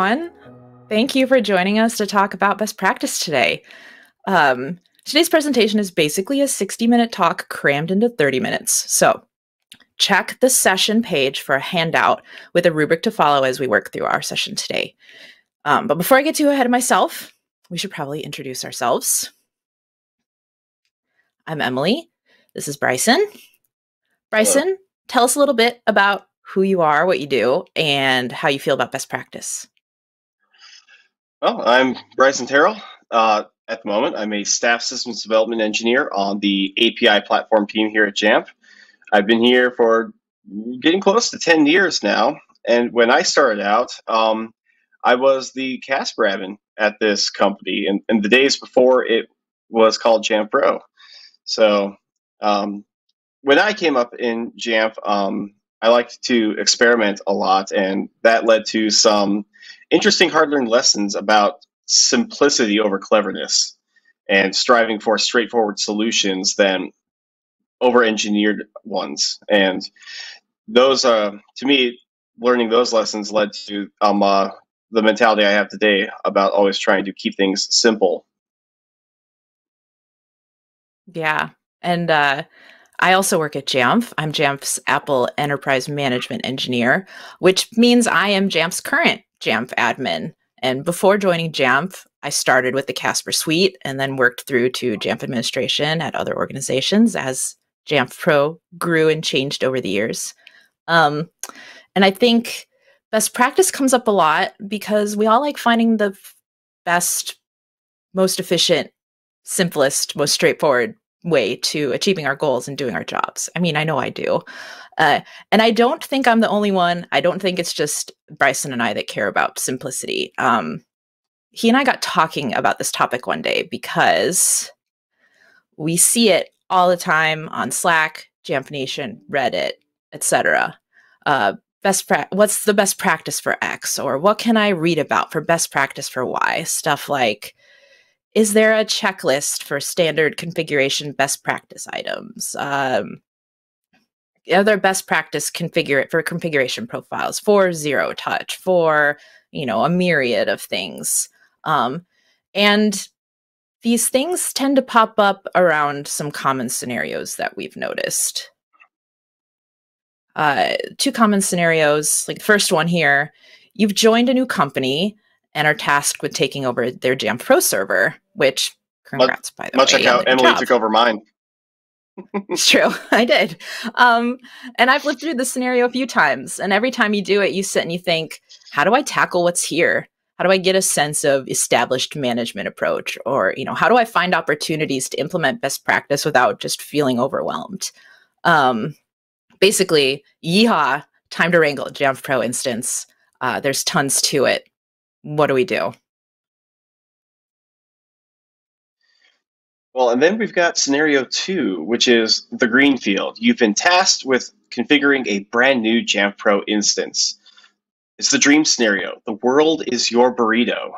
everyone. Thank you for joining us to talk about best practice today. Um, today's presentation is basically a 60 minute talk crammed into 30 minutes. So check the session page for a handout with a rubric to follow as we work through our session today. Um, but before I get too ahead of myself, we should probably introduce ourselves. I'm Emily. This is Bryson. Bryson, Hello. tell us a little bit about who you are, what you do, and how you feel about best practice. Well, I'm Bryson Terrell. Uh, at the moment, I'm a staff systems development engineer on the API platform team here at Jamf. I've been here for getting close to 10 years now. And when I started out, um, I was the Casper admin at this company in, in the days before it was called Jamf Pro. So um, when I came up in Jamf, um, I liked to experiment a lot, and that led to some interesting hard learned lessons about simplicity over cleverness and striving for straightforward solutions than over engineered ones. And those, uh, to me, learning those lessons led to um, uh, the mentality I have today about always trying to keep things simple. Yeah. And uh, I also work at Jamf. I'm Jamf's Apple Enterprise Management Engineer, which means I am Jamf's current Jamf admin. And before joining Jamf, I started with the Casper Suite and then worked through to Jamf administration at other organizations as Jamf Pro grew and changed over the years. Um, and I think best practice comes up a lot because we all like finding the best, most efficient, simplest, most straightforward way to achieving our goals and doing our jobs. I mean, I know I do. Uh, and I don't think I'm the only one. I don't think it's just Bryson and I that care about simplicity. Um, he and I got talking about this topic one day because we see it all the time on Slack, Jamf Nation, Reddit, etc. Uh, best pra- what's the best practice for X, or what can I read about for best practice for Y? Stuff like is there a checklist for standard configuration best practice items? Um, are there best practice configure for configuration profiles for zero touch for you know a myriad of things. Um, and these things tend to pop up around some common scenarios that we've noticed. Uh, two common scenarios like the first one here you've joined a new company and are tasked with taking over their Jamf Pro server, which congrats by the much way. Much like how Emily job. took over mine. it's true. I did. Um, and I've lived through this scenario a few times. And every time you do it, you sit and you think, how do I tackle what's here? How do I get a sense of established management approach? Or, you know, how do I find opportunities to implement best practice without just feeling overwhelmed? Um, basically, yeehaw, time to wrangle Jamf Pro instance. Uh, there's tons to it what do we do? Well, and then we've got scenario two, which is the greenfield. You've been tasked with configuring a brand new Jamf Pro instance. It's the dream scenario. The world is your burrito.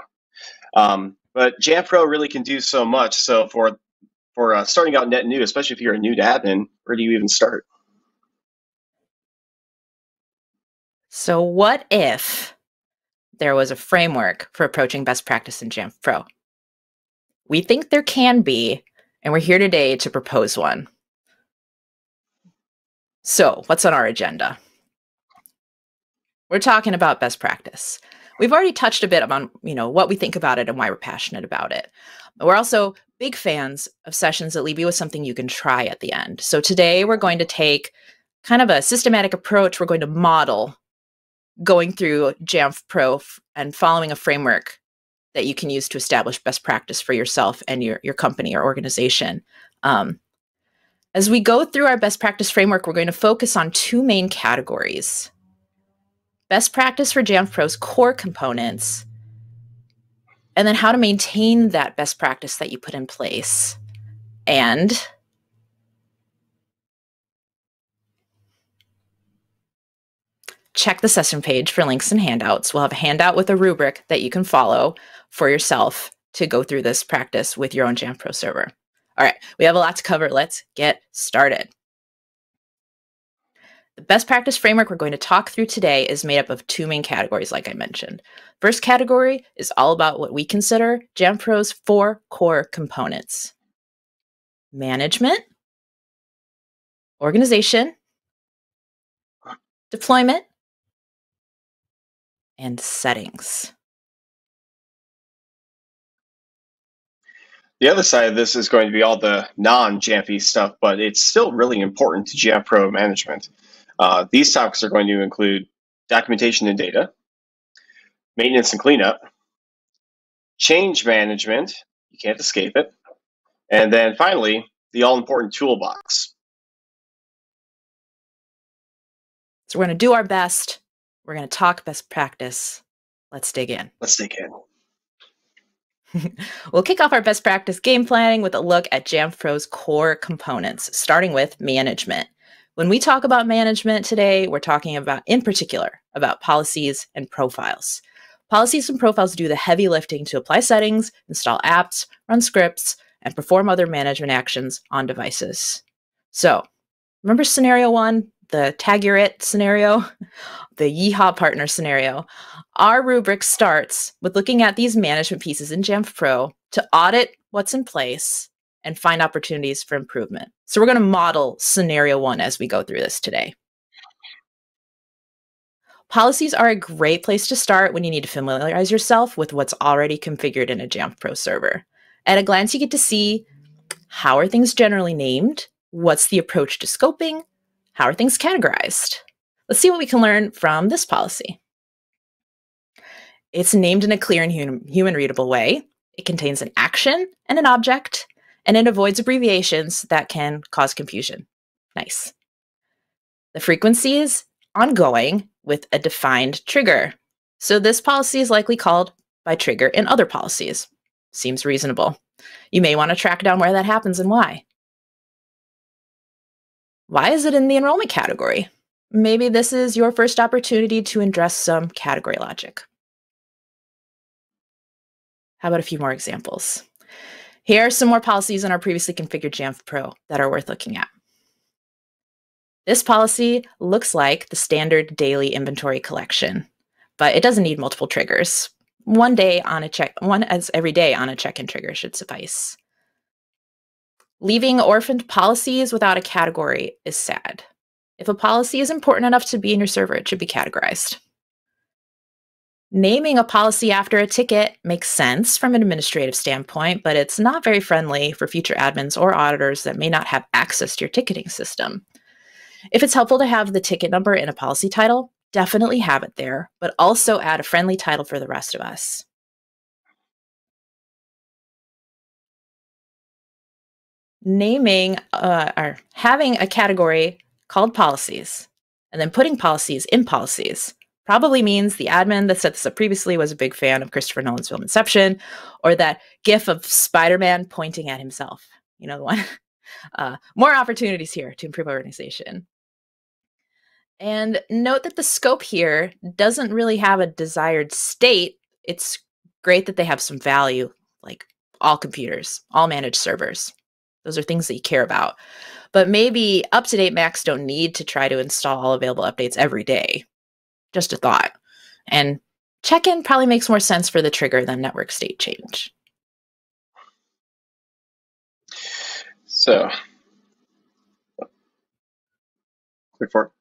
Um, but Jamf Pro really can do so much. So for for uh, starting out net new, especially if you're a new admin, where do you even start? So what if there was a framework for approaching best practice in Jamf Pro. We think there can be, and we're here today to propose one. So, what's on our agenda? We're talking about best practice. We've already touched a bit on, you know, what we think about it and why we're passionate about it. We're also big fans of sessions that leave you with something you can try at the end. So today we're going to take kind of a systematic approach. We're going to model going through Jamf Pro and following a framework that you can use to establish best practice for yourself and your, your company or organization. Um, as we go through our best practice framework, we're going to focus on two main categories best practice for Jamf Pro's core components, and then how to maintain that best practice that you put in place. And check the session page for links and handouts. We'll have a handout with a rubric that you can follow for yourself to go through this practice with your own Jamf Pro server. All right, we have a lot to cover. Let's get started. The best practice framework we're going to talk through today is made up of two main categories, like I mentioned. First category is all about what we consider Jamf Pro's four core components management, organization, deployment, and settings. The other side of this is going to be all the non-Jamfy stuff, but it's still really important to Jamf Pro management. Uh, these topics are going to include documentation and data, maintenance and cleanup, change management, you can't escape it, and then finally, the all-important toolbox. So we're going to do our best. We're going to talk best practice. Let's dig in. Let's dig in. we'll kick off our best practice game planning with a look at Jamf Pro's core components, starting with management. When we talk about management today, we're talking about, in particular, about policies and profiles. Policies and profiles do the heavy lifting to apply settings, install apps, run scripts, and perform other management actions on devices. So, remember scenario one, the tag it scenario, the yeehaw partner scenario? Our rubric starts with looking at these management pieces in Jamf Pro to audit what's in place and find opportunities for improvement. So we're going to model scenario one as we go through this today. Policies are a great place to start when you need to familiarize yourself with what's already configured in a Jamf Pro server. At a glance, you get to see how are things generally named? What's the approach to scoping? How are things categorized? Let's see what we can learn from this policy. It's named in a clear and human readable way. It contains an action and an object, and it avoids abbreviations that can cause confusion. Nice. The frequency is ongoing with a defined trigger. So this policy is likely called by trigger in other policies. Seems reasonable. You may want to track down where that happens and why. Why is it in the enrollment category? Maybe this is your first opportunity to address some category logic. How about a few more examples? Here are some more policies in our previously configured Jamf Pro that are worth looking at. This policy looks like the standard daily inventory collection, but it doesn't need multiple triggers. One day on a check, one as every day on a check-in trigger should suffice. Leaving orphaned policies without a category is sad. If a policy is important enough to be in your server, it should be categorized. Naming a policy after a ticket makes sense from an administrative standpoint, but it's not very friendly for future admins or auditors that may not have access to your ticketing system. If it's helpful to have the ticket number in a policy title, definitely have it there, but also add a friendly title for the rest of us. Naming uh, or having a category called policies and then putting policies in policies probably means the admin that set this up previously was a big fan of Christopher Nolan's film Inception, or that gif of Spider-Man pointing at himself. You know the one. Uh, more opportunities here to improve organization. And note that the scope here doesn't really have a desired state. It's great that they have some value, like all computers, all managed servers. Those are things that you care about. But maybe up to date Macs don't need to try to install all available updates every day. Just a thought. And check in probably makes more sense for the trigger than network state change. So, quick for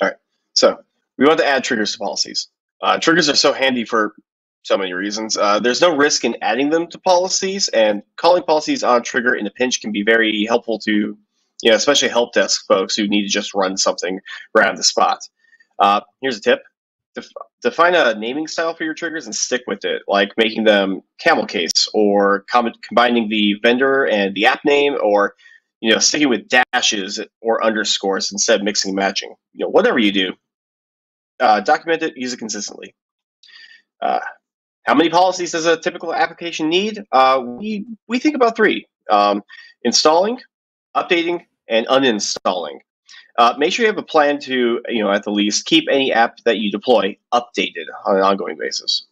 All right. So, we want to add triggers to policies. Uh, triggers are so handy for so many reasons. Uh, there's no risk in adding them to policies, and calling policies on trigger in a pinch can be very helpful to, you know, especially help desk folks who need to just run something right on the spot. Uh, here's a tip. Def- define a naming style for your triggers and stick with it, like making them camel case or com- combining the vendor and the app name or you know sticking with dashes or underscores instead of mixing and matching. You know, whatever you do, uh, document it, use it consistently. Uh, how many policies does a typical application need? Uh, we, we think about three um, installing, updating, and uninstalling. Uh, make sure you have a plan to, you know, at the least keep any app that you deploy updated on an ongoing basis.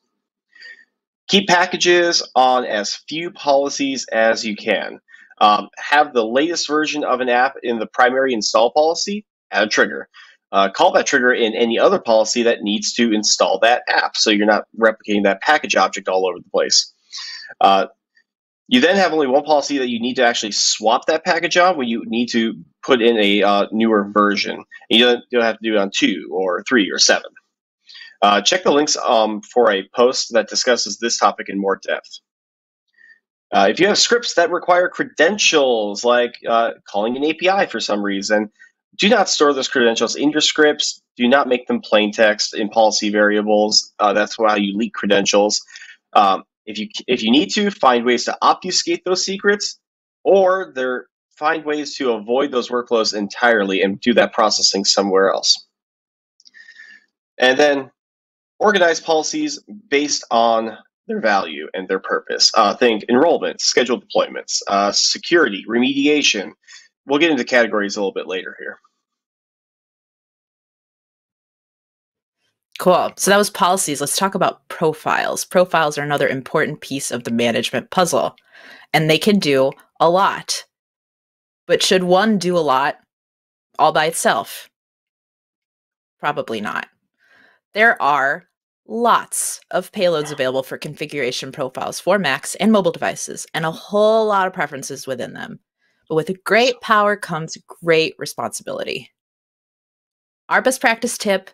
Keep packages on as few policies as you can. Um, have the latest version of an app in the primary install policy add a trigger. Uh, call that trigger in any other policy that needs to install that app, so you're not replicating that package object all over the place. Uh, you then have only one policy that you need to actually swap that package on when you need to put in a uh, newer version. You don't, you don't have to do it on two or three or seven. Uh, check the links um, for a post that discusses this topic in more depth. Uh, if you have scripts that require credentials, like uh, calling an API for some reason, do not store those credentials in your scripts. Do not make them plain text in policy variables. Uh, that's why you leak credentials. Um, if you if you need to, find ways to obfuscate those secrets, or there find ways to avoid those workflows entirely and do that processing somewhere else. And then organize policies based on their value and their purpose. Uh, think enrollment, scheduled deployments, uh, security, remediation. We'll get into categories a little bit later here. Cool. So that was policies. Let's talk about profiles. Profiles are another important piece of the management puzzle, and they can do a lot. But should one do a lot all by itself? Probably not. There are lots of payloads available for configuration profiles for Macs and mobile devices, and a whole lot of preferences within them. But with great power comes great responsibility. Our best practice tip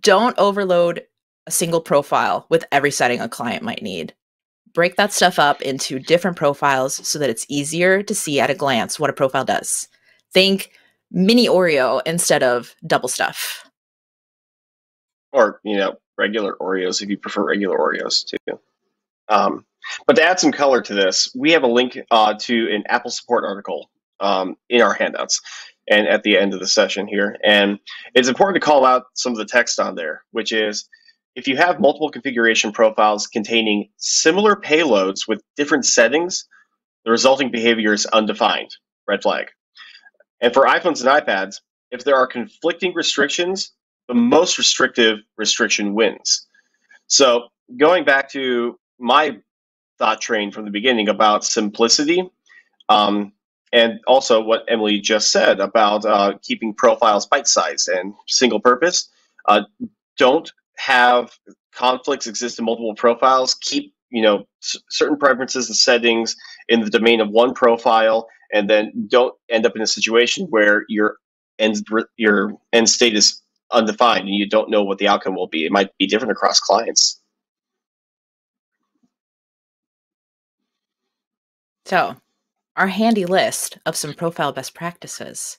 don't overload a single profile with every setting a client might need. Break that stuff up into different profiles so that it's easier to see at a glance what a profile does. Think mini Oreo instead of double stuff. Or, you know, regular Oreos if you prefer regular Oreos too. Um, but to add some color to this, we have a link uh, to an Apple support article um, in our handouts and at the end of the session here. And it's important to call out some of the text on there, which is if you have multiple configuration profiles containing similar payloads with different settings, the resulting behavior is undefined. Red flag. And for iPhones and iPads, if there are conflicting restrictions, the most restrictive restriction wins. So going back to my thought train from the beginning about simplicity, um, and also what Emily just said about uh, keeping profiles bite-sized and single purpose. Uh, don't have conflicts exist in multiple profiles. Keep you know certain preferences and settings in the domain of one profile, and then don't end up in a situation where your end your end state is undefined and you don't know what the outcome will be. It might be different across clients. So, our handy list of some profile best practices.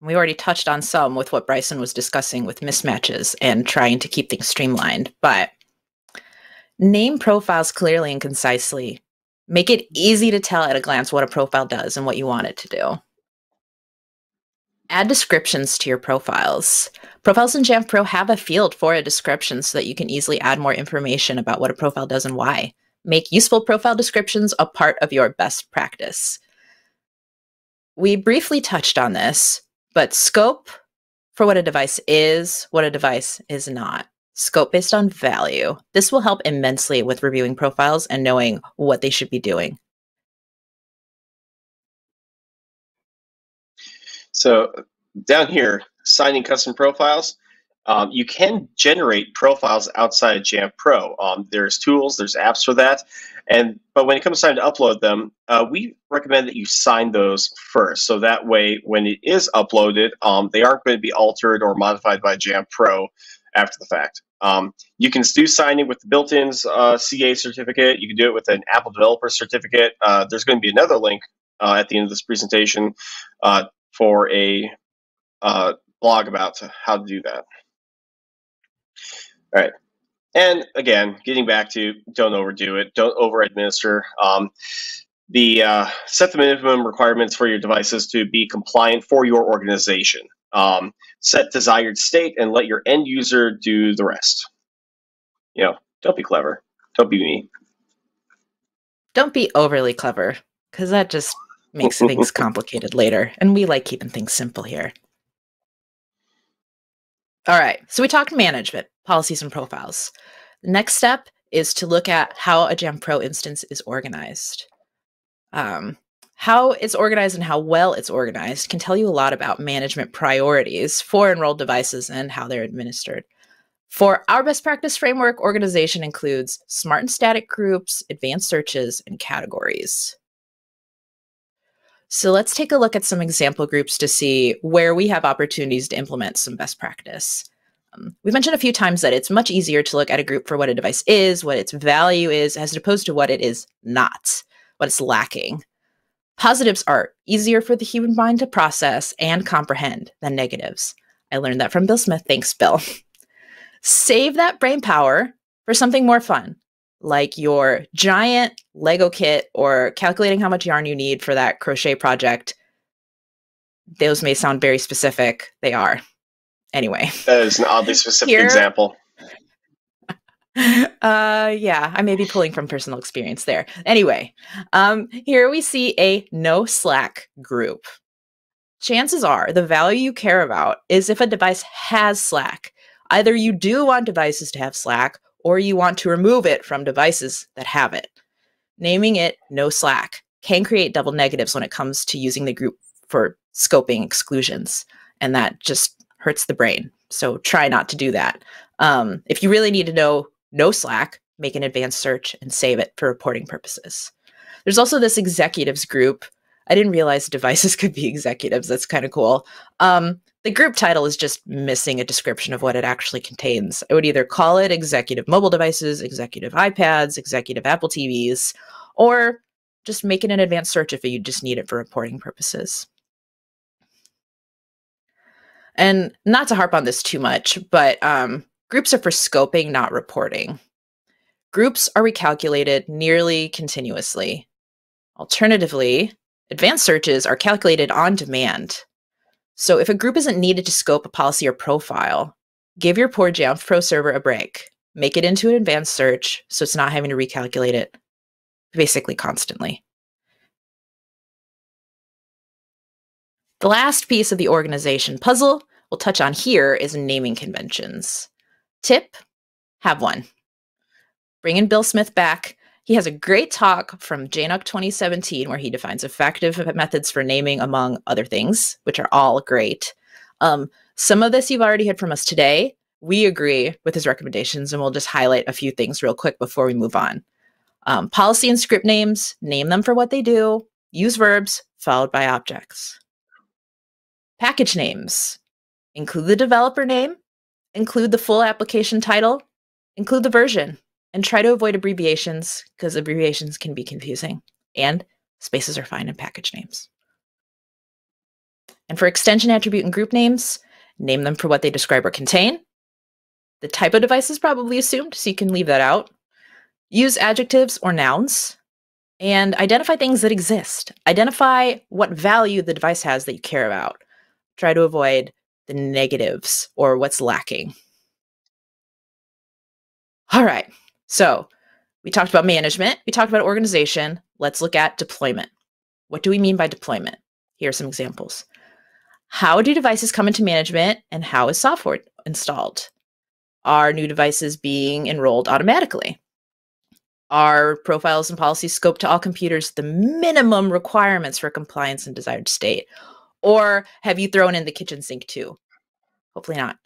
We already touched on some with what Bryson was discussing with mismatches and trying to keep things streamlined, but name profiles clearly and concisely. Make it easy to tell at a glance what a profile does and what you want it to do. Add descriptions to your profiles. Profiles in Jamf Pro have a field for a description so that you can easily add more information about what a profile does and why. Make useful profile descriptions a part of your best practice. We briefly touched on this, but scope for what a device is, what a device is not. Scope based on value. This will help immensely with reviewing profiles and knowing what they should be doing. So down here, signing custom profiles. Um, you can generate profiles outside of Jamf Pro. Um, there's tools, there's apps for that, and but when it comes time to upload them, uh, we recommend that you sign those first, so that way when it is uploaded, um, they aren't going to be altered or modified by Jamf Pro after the fact. Um, you can do signing with the built-in uh, CA certificate. You can do it with an Apple Developer Certificate. Uh, there's going to be another link uh, at the end of this presentation uh, for a uh, blog about how to do that. All right. And again, getting back to don't overdo it, don't over administer. Um, the uh, set the minimum requirements for your devices to be compliant for your organization. Um, set desired state and let your end user do the rest. You know, don't be clever. Don't be me. Don't be overly clever, because that just makes things complicated later. And we like keeping things simple here. All right. So we talked management, policies, and profiles. The next step is to look at how a Jamf Pro instance is organized. Um, How it's organized and how well it's organized can tell you a lot about management priorities for enrolled devices and how they're administered. For our best practice framework, organization includes smart and static groups, advanced searches, and categories. So let's take a look at some example groups to see where we have opportunities to implement some best practice. Um, we've mentioned a few times that it's much easier to look at a group for what a device is, what its value is, as opposed to what it is not, what it's lacking. Positives are easier for the human mind to process and comprehend than negatives. I learned that from Bill Smith. Thanks, Bill. Save that brain power for something more fun, like your giant Lego kit or calculating how much yarn you need for that crochet project. Those may sound very specific. They are. Anyway. That is an oddly specific Here, example. Uh yeah, I may be pulling from personal experience there. Anyway, um here we see a no slack group. Chances are the value you care about is if a device has slack. Either you do want devices to have slack or you want to remove it from devices that have it. Naming it no slack can create double negatives when it comes to using the group for scoping exclusions. And that just hurts the brain. So try not to do that. Um, if you really need to know no slack, make an advanced search and save it for reporting purposes. There's also this executives group. I didn't realize devices could be executives. That's kind of cool. Um, the group title is just missing a description of what it actually contains. I would either call it executive mobile devices, executive iPads, executive Apple TVs, or just make it an advanced search if you just need it for reporting purposes. And not to harp on this too much, but um, groups are for scoping, not reporting. Groups are recalculated nearly continuously. Alternatively, advanced searches are calculated on demand so if a group isn't needed to scope a policy or profile, give your poor Jamf Pro server a break. Make it into an advanced search so it's not having to recalculate it basically constantly. The last piece of the organization puzzle we'll touch on here is naming conventions. Tip, have one. Bring in Bill Smith back he has a great talk from JNUC 2017 where he defines effective methods for naming, among other things, which are all great. Um, some of this you've already heard from us today. We agree with his recommendations, and we'll just highlight a few things real quick before we move on. Um, policy and script names, name them for what they do, use verbs followed by objects. Package names, include the developer name, include the full application title, include the version, and try to avoid abbreviations because abbreviations can be confusing and spaces are fine in package names. And for extension attribute and group names, name them for what they describe or contain. The type of device is probably assumed, so you can leave that out. Use adjectives or nouns and identify things that exist. Identify what value the device has that you care about. Try to avoid the negatives or what's lacking. All right, so we talked about management, we talked about organization. Let's look at deployment. What do we mean by deployment? Here are some examples. How do devices come into management and how is software installed? Are new devices being enrolled automatically? Are profiles and policies scoped to all computers the minimum requirements for compliance and desired state? Or have you thrown in the kitchen sink too? Hopefully not.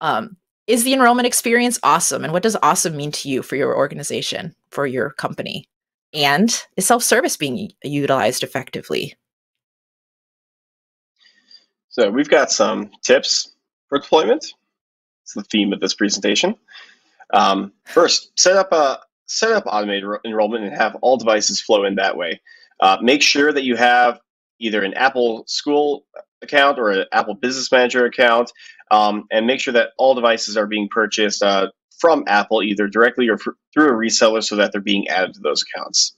Um, is the enrollment experience awesome? And what does awesome mean to you for your organization, for your company? And is self service being utilized effectively? So, we've got some tips for deployment. It's the theme of this presentation. Um, first, set up a set up automated enrollment and have all devices flow in that way. Uh, make sure that you have either an Apple School account or an Apple Business Manager account, um, and make sure that all devices are being purchased uh, from Apple either directly or through a reseller so that they're being added to those accounts.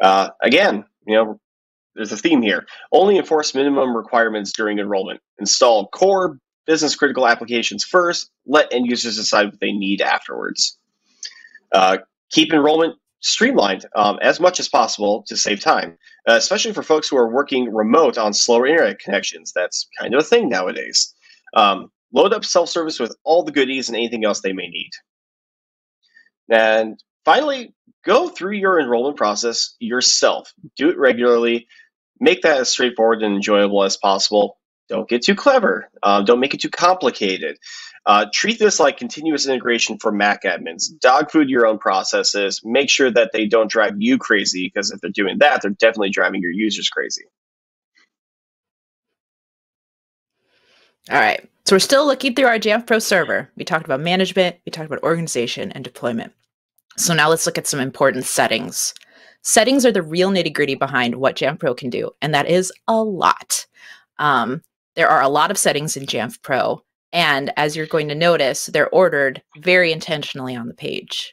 Uh, again, you know, there's a theme here. Only enforce minimum requirements during enrollment. Install core business critical applications first. Let end users decide what they need afterwards. Uh, keep enrollment streamlined um, as much as possible to save time, uh, especially for folks who are working remote on slower internet connections. That's kind of a thing nowadays. Um, load up self service with all the goodies and anything else they may need. And finally, go through your enrollment process yourself. Do it regularly. make that as straightforward and enjoyable as possible. Don't get too clever. Uh, don't make it too complicated. Uh, treat this like continuous integration for Mac admins. Dog food your own processes. Make sure that they don't drive you crazy because if they're doing that, they're definitely driving your users crazy. All right. So we're still looking through our Jamf Pro server. We talked about management, we talked about organization and deployment. So now let's look at some important settings. Settings are the real nitty gritty behind what Jamf Pro can do, and that is a lot. Um, there are a lot of settings in Jamf Pro, and as you're going to notice, they're ordered very intentionally on the page.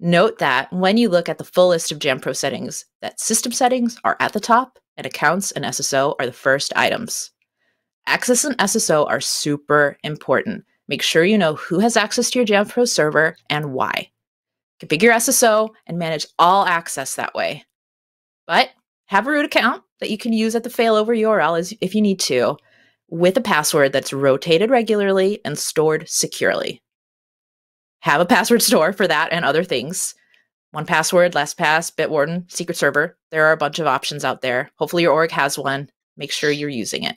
Note that when you look at the full list of Jamf Pro settings, that system settings are at the top and accounts and SSO are the first items. Access and SSO are super important. Make sure you know who has access to your Jamf Pro server and why. Configure SSO and manage all access that way. But have a root account that you can use at the failover URL if you need to, with a password that's rotated regularly and stored securely. Have a password store for that and other things. 1Password, LastPass, Bitwarden, Secret Server. There are a bunch of options out there. Hopefully, your org has one. Make sure you're using it.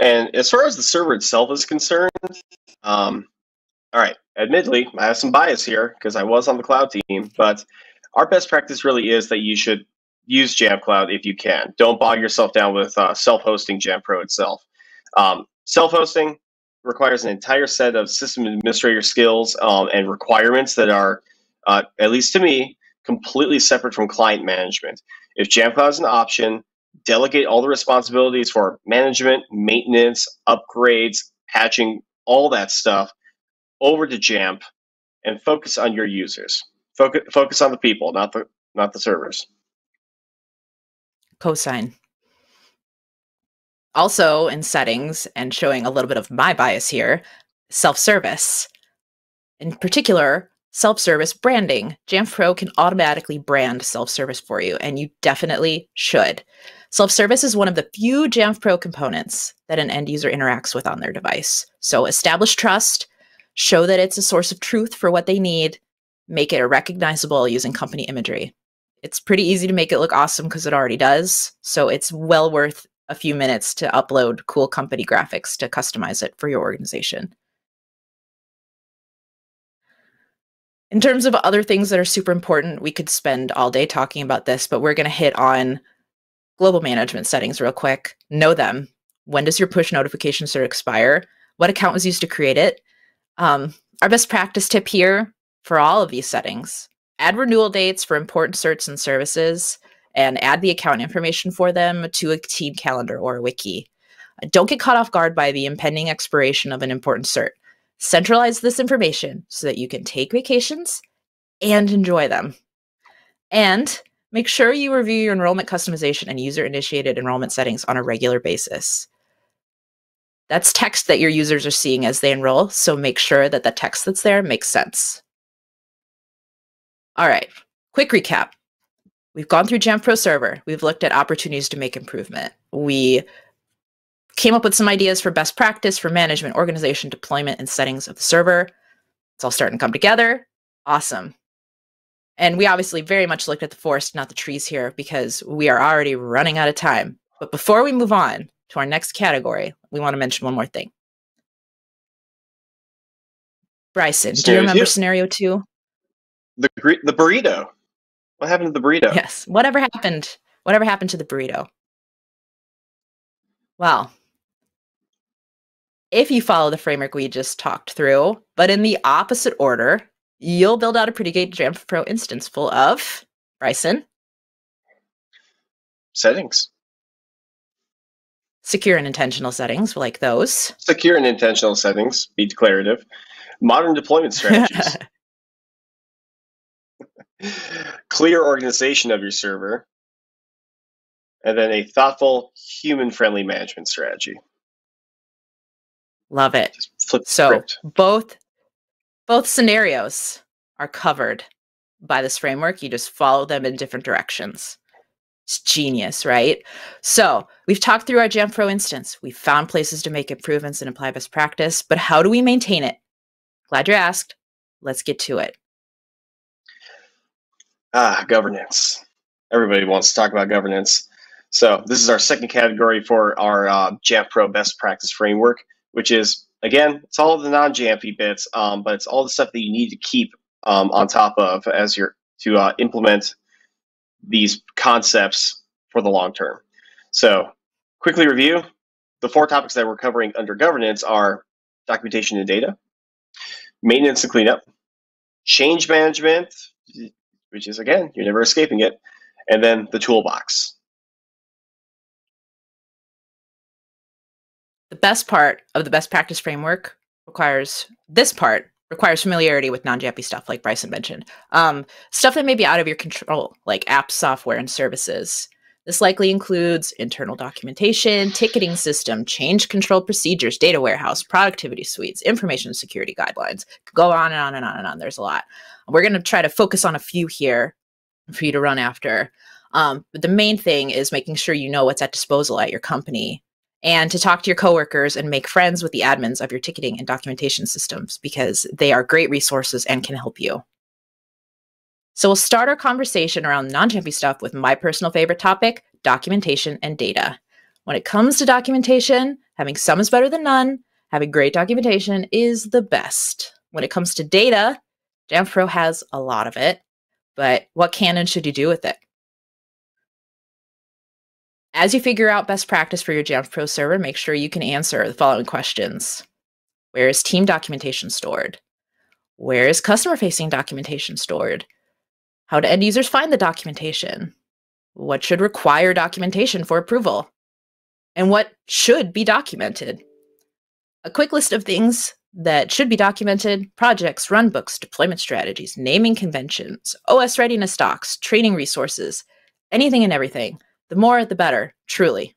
And as far as the server itself is concerned, um, all right, admittedly, I have some bias here because I was on the cloud team, but our best practice really is that you should use Jamf Cloud if you can. Don't bog yourself down with uh, self-hosting Jamf Pro itself. Um, self-hosting requires an entire set of system administrator skills um, and requirements that are, uh, at least to me, completely separate from client management. If Jamf Cloud is an option, delegate all the responsibilities for management, maintenance, upgrades, patching, all that stuff over to Jamf and focus on your users. Focus, focus on the people, not the not the servers. Cosign. Also, in settings and showing a little bit of my bias here, self service. In particular, self service branding. Jamf Pro can automatically brand self service for you, and you definitely should. Self service is one of the few Jamf Pro components that an end user interacts with on their device. So establish trust, show that it's a source of truth for what they need, make it recognizable using company imagery. It's pretty easy to make it look awesome because it already does. So it's well worth a few minutes to upload cool company graphics to customize it for your organization. In terms of other things that are super important, we could spend all day talking about this, but we're going to hit on global management settings real quick. Know them. When does your push notification cert expire? What account was used to create it? Um, our best practice tip here for all of these settings add renewal dates for important certs and services and add the account information for them to a team calendar or a wiki. Uh, don't get caught off guard by the impending expiration of an important cert. Centralize this information so that you can take vacations and enjoy them. And make sure you review your enrollment customization and user initiated enrollment settings on a regular basis. That's text that your users are seeing as they enroll, so make sure that the text that's there makes sense. All right, quick recap. We've gone through Jamf Pro Server. We've looked at opportunities to make improvement. We came up with some ideas for best practice for management, organization, deployment, and settings of the server. It's all starting to come together. Awesome. And we obviously very much looked at the forest, not the trees here, because we are already running out of time. But before we move on, to our next category, we want to mention one more thing. Bryson, do you remember two. scenario two? The the burrito. What happened to the burrito? Yes. Whatever happened? Whatever happened to the burrito? Well, if you follow the framework we just talked through, but in the opposite order, you'll build out a pretty good Jamf Pro instance full of Bryson settings secure and intentional settings like those. Secure and intentional settings, be declarative. Modern deployment strategies. Clear organization of your server. And then a thoughtful, human friendly management strategy. Love it. so script. both both scenarios are covered by this framework. You just follow them in different directions. It's genius, right? So we've talked through our Jamf Pro instance. We've found places to make improvements and apply best practice, but how do we maintain it? Glad you asked. Let's get to it. Ah, governance. Everybody wants to talk about governance. So this is our second category for our uh, Jamf Pro best practice framework, which is again, it's all the non-Jamfy bits, um, but it's all the stuff that you need to keep um, on top of as you're to uh, implement these concepts for the long term. So, quickly review the four topics that we're covering under governance are documentation and data, maintenance and cleanup, change management, which is again, you're never escaping it, and then the toolbox. The best part of the best practice framework requires this part requires familiarity with non-Jamfy stuff, like Bryson mentioned. Um, stuff that may be out of your control, like app software and services. This likely includes internal documentation, ticketing system, change control procedures, data warehouse, productivity suites, information security guidelines. Go on and on and on and on. There's a lot. We're going to try to focus on a few here for you to run after. Um, but the main thing is making sure you know what's at disposal at your company and to talk to your coworkers and make friends with the admins of your ticketing and documentation systems because they are great resources and can help you. So we'll start our conversation around non-Jamfy stuff with my personal favorite topic, documentation and data. When it comes to documentation, having some is better than none. Having great documentation is the best. When it comes to data, Jamf Pro has a lot of it, but what can and should you do with it? As you figure out best practice for your Jamf Pro server, make sure you can answer the following questions. Where is team documentation stored? Where is customer facing documentation stored? How do end users find the documentation? What should require documentation for approval? And what should be documented? A quick list of things that should be documented projects, runbooks, deployment strategies, naming conventions, OS readiness docs, training resources, anything and everything the more, the better, truly.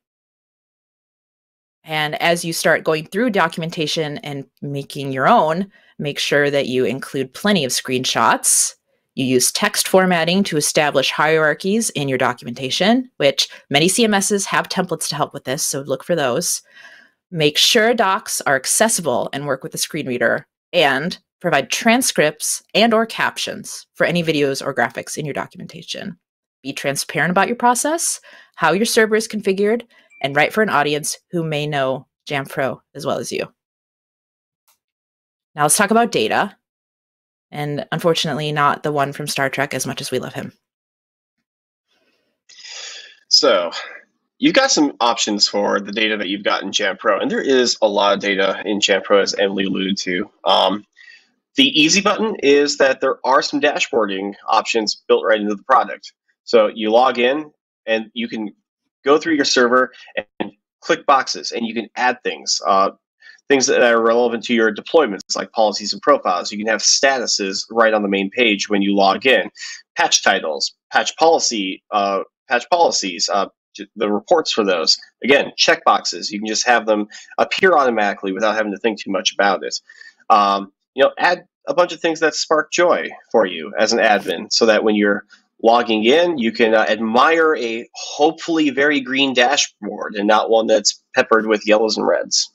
And as you start going through documentation and making your own, make sure that you include plenty of screenshots. You use text formatting to establish hierarchies in your documentation, which many CMSs have templates to help with this, so look for those. Make sure docs are accessible and work with the screen reader, and provide transcripts and or captions for any videos or graphics in your documentation. Be transparent about your process, how your server is configured, and write for an audience who may know Jamf Pro as well as you. Now let's talk about data. And unfortunately, not the one from Star Trek as much as we love him. So, you've got some options for the data that you've got in Jamf Pro, and there is a lot of data in Jamf Pro, as Emily alluded to. Um, the easy button is that there are some dashboarding options built right into the product. So you log in and you can go through your server and click boxes and you can add things. Uh, things that are relevant to your deployments, like policies and profiles. You can have statuses right on the main page when you log in, patch titles, patch policy, uh, patch policies, uh, the reports for those. Again, check boxes. You can just have them appear automatically without having to think too much about it. Um, you know, add a bunch of things that spark joy for you as an admin, so that when you're logging in, you can uh, admire a hopefully very green dashboard and not one that's peppered with yellows and reds.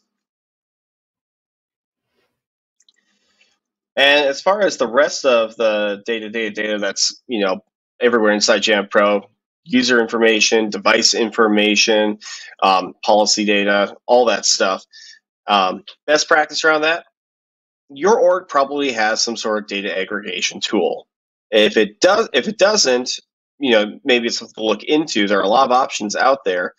And as far as the rest of the day-to-day data that's you know everywhere inside Jamf Pro, user information, device information, um, policy data, all that stuff. Um, best practice around that, your org probably has some sort of data aggregation tool. If it does, if it doesn't, you know, maybe it's something to look into. There are a lot of options out there,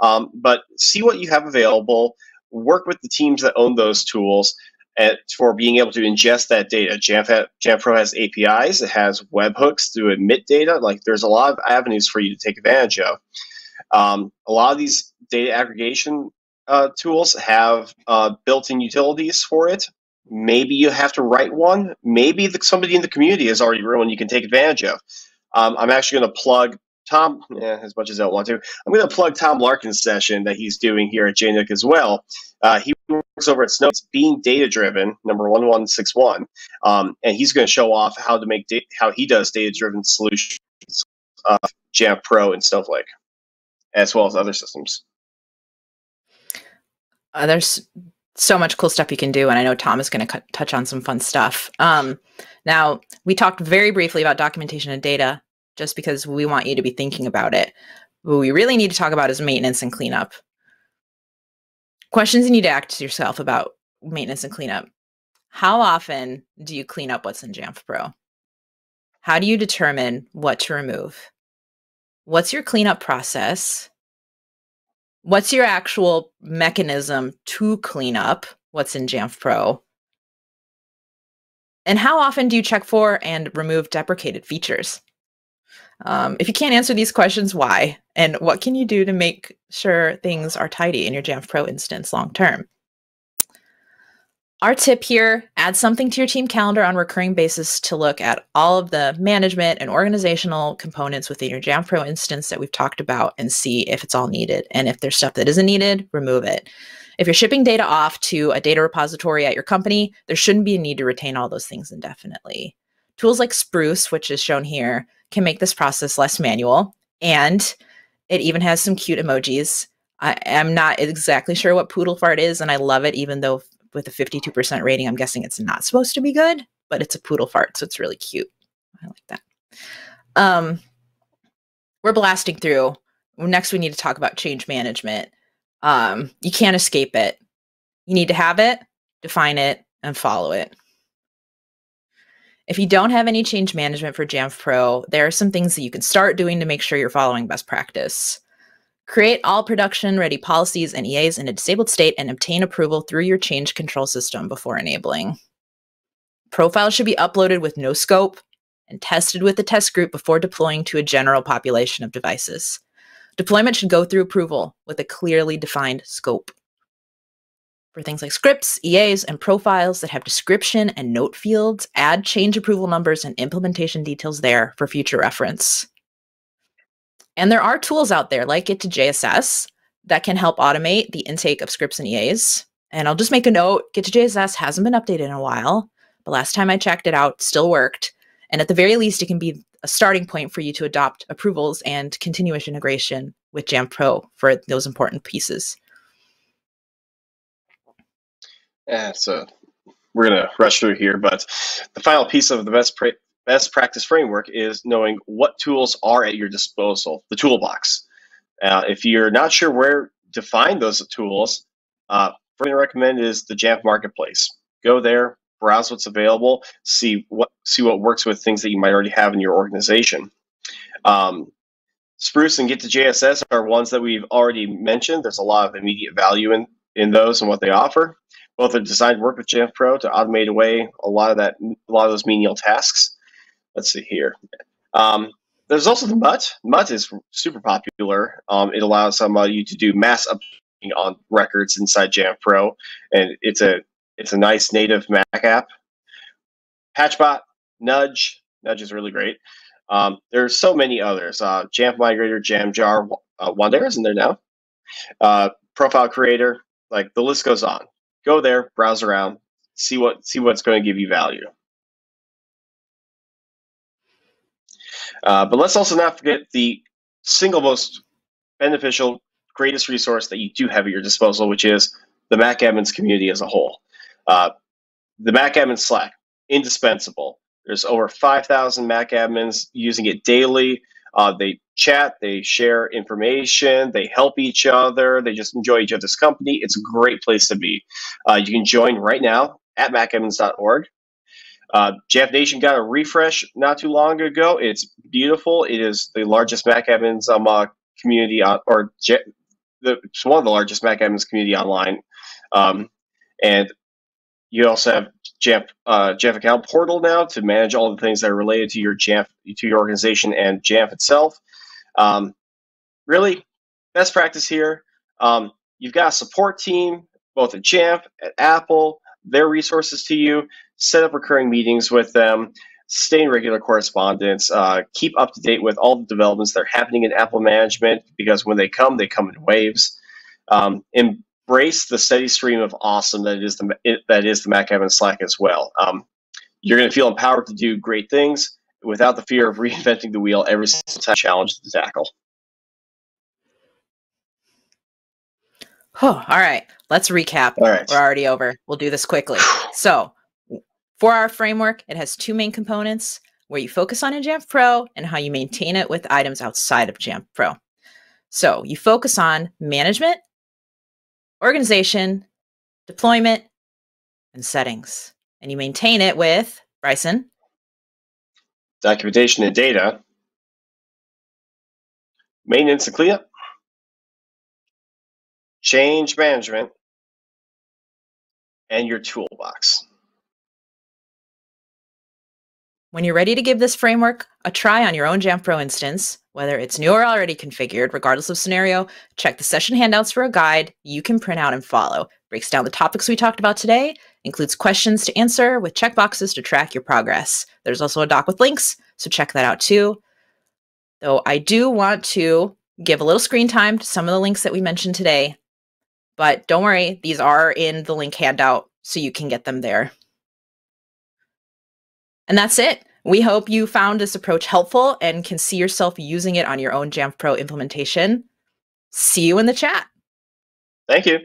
um, but see what you have available. Work with the teams that own those tools at, for being able to ingest that data. Jamf, Pro has APIs. It has webhooks to emit data. Like there's a lot of avenues for you to take advantage of. Um, a lot of these data aggregation uh, tools have uh, built-in utilities for it. Maybe you have to write one. Maybe the, somebody in the community has already written one you can take advantage of. Um, I'm actually going to plug Tom, as much as I want to. I'm going to plug Tom Larkin's session that he's doing here at JNUC as well. Uh, he works over at Snow. It's being data driven, number one one six one, um, and he's going to show off how to make da- how he does data driven solutions of Jamf Pro and Snowflake, as well as other systems. Uh, there's so much cool stuff you can do and i know tom is going to touch on some fun stuff um, now we talked very briefly about documentation and data just because we want you to be thinking about it. What we really need to talk about is maintenance and cleanup. Questions you need to ask yourself about maintenance and cleanup. How often do you clean up what's in Jamf Pro? How do you determine what to remove? What's your cleanup process? What's your actual mechanism to clean up what's in Jamf Pro? And how often do you check for and remove deprecated features? Um, if you can't answer these questions, why? And what can you do to make sure things are tidy in your Jamf Pro instance long term? Our tip here add something to your team calendar on recurring basis to look at all of the management and organizational components within your Jamf Pro instance that we've talked about and see if it's all needed. And if there's stuff that isn't needed, remove it. If you're shipping data off to a data repository at your company, there shouldn't be a need to retain all those things indefinitely. Tools like Spruce, which is shown here, can make this process less manual. And it even has some cute emojis. I am not exactly sure what poodle fart is, and I love it, even though with a 52% rating, I'm guessing it's not supposed to be good, but it's a poodle fart, so it's really cute. I like that. Um, we're blasting through. Next, we need to talk about change management. Um, you can't escape it. You need to have it, define it, and follow it. If you don't have any change management for Jamf Pro, there are some things that you can start doing to make sure you're following best practice. Create all production ready policies and EAs in a disabled state and obtain approval through your change control system before enabling. Profiles should be uploaded with no scope and tested with the test group before deploying to a general population of devices. Deployment should go through approval with a clearly defined scope. For things like scripts, EAs, and profiles that have description and note fields, add change approval numbers and implementation details there for future reference. And there are tools out there like git2jss that can help automate the intake of scripts and EAs. And I'll just make a note git2jss hasn't been updated in a while, but last time I checked it out, still worked. And at the very least, it can be a starting point for you to adopt approvals and continuous integration with Jamf Pro for those important pieces. Yeah, so we're going to rush through here, but the final piece of the best pra- best practice framework is knowing what tools are at your disposal, the toolbox. Uh, if you're not sure where to find those tools, uh, I recommend is the Jamf Marketplace. Go there, browse what's available, see what see what works with things that you might already have in your organization. Um, Spruce and git2jss are ones that we've already mentioned. There's a lot of immediate value in in those and what they offer. Both are designed to work with Jamf Pro to automate away a lot of that, a lot of those menial tasks let's see here. Um, there's also the MUT. MUT is super popular. Um, it allows somebody to do mass updating on records inside Jamf Pro, and it's a it's a nice native Mac app. Patchbot, Nudge, Nudge is really great. Um, there's so many others. Uh, Jamf Migrator, Jamjar, uh, Wandera is in there now. Uh, Profile Creator, like the list goes on. Go there, browse around, see what see what's going to give you value. Uh, but let's also not forget the single most beneficial, greatest resource that you do have at your disposal, which is the Mac admins community as a whole. Uh, the Mac admin Slack, indispensable. There's over 5,000 Mac admins using it daily. Uh, they chat, they share information, they help each other, they just enjoy each other's company. It's a great place to be. Uh, you can join right now at macadmins.org. Uh, Jamf Nation got a refresh not too long ago. It's beautiful. It is the largest Mac um, uh, community, on, or J- the, it's one of the largest Mac community online. Um, and you also have Jamf, uh, Jamf account portal now to manage all the things that are related to your Jamf, to your organization and Jamf itself. Um, really, best practice here. Um, you've got a support team both at Jamf, at Apple, their resources to you set up recurring meetings with them, stay in regular correspondence, uh, keep up to date with all the developments that are happening in Apple management because when they come, they come in waves. Um, embrace the steady stream of awesome that is the it, that is the Mac Admin Slack as well. Um, you're going to feel empowered to do great things without the fear of reinventing the wheel every single time challenge to tackle. Oh, all right. Let's recap. All right. We're already over. We'll do this quickly. So, for our framework, it has two main components where you focus on in Jamf Pro and how you maintain it with items outside of Jamf Pro. So you focus on management, organization, deployment, and settings. And you maintain it with Bryson. Documentation and data. Maintenance and cleanup. Change management. And your toolbox. When you're ready to give this framework a try on your own Jamf Pro instance, whether it's new or already configured, regardless of scenario, check the session handouts for a guide you can print out and follow. Breaks down the topics we talked about today, includes questions to answer with checkboxes to track your progress. There's also a doc with links, so check that out too. Though I do want to give a little screen time to some of the links that we mentioned today, but don't worry, these are in the link handout, so you can get them there. And that's it. We hope you found this approach helpful and can see yourself using it on your own Jamf Pro implementation. See you in the chat. Thank you.